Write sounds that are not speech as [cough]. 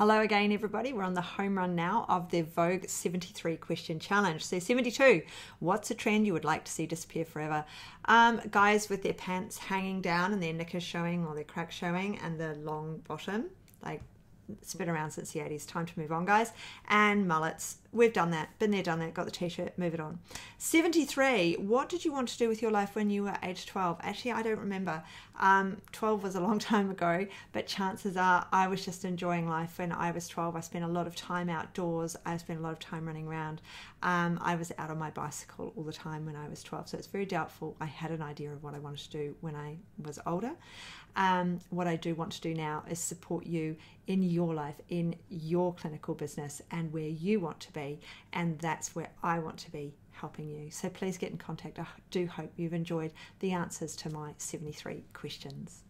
Hello again, everybody. We're on the home run now of the Vogue 73 question challenge. So, 72, what's a trend you would like to see disappear forever? Um, guys with their pants hanging down and their knickers showing or their crack showing and the long bottom, like it's been around since the 80s. Time to move on, guys. And mullets. We've done that. Been there, done that. Got the t shirt. Move it on. 73. What did you want to do with your life when you were age 12? Actually, I don't remember. Um, 12 was a long [laughs] time ago, but chances are I was just enjoying life when I was 12. I spent a lot of time outdoors. I spent a lot of time running around. Um, I was out on my bicycle all the time when I was 12. So it's very doubtful I had an idea of what I wanted to do when I was older. Um, what I do want to do now is support you in your life, in your clinical business, and where you want to be. And that's where I want to be helping you. So please get in contact. I do hope you've enjoyed the answers to my 73 questions.